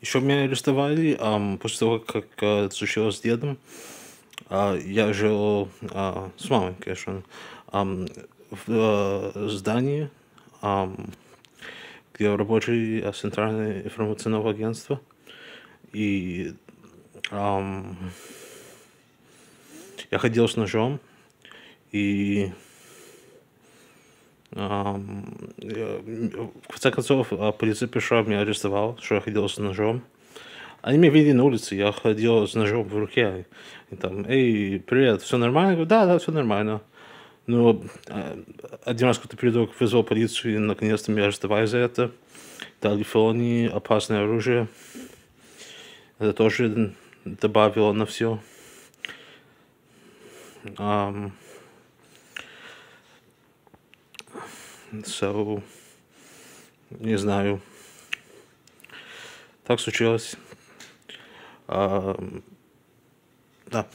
еще меня арестовали ам, после того, как а, случилось с дедом. А, я жил а, с мамой, конечно, ам, в а, здании, ам, где рабочий а, Центральное информационного агентства. И ам, я ходил с ножом, и в конце концов полиция пришла, меня арестовала, что я ходил с ножом. Они меня видели на улице, я ходил с ножом в руке. И там, эй, привет, все нормально? Я говорю, да, да, все нормально. Но а, один раз, когда передок вызвал полицию, и наконец-то меня арестовали за это. Дали фелони, опасное оружие. Это тоже добавило на все. Um, so, не знаю. Так случилось. Ам, да.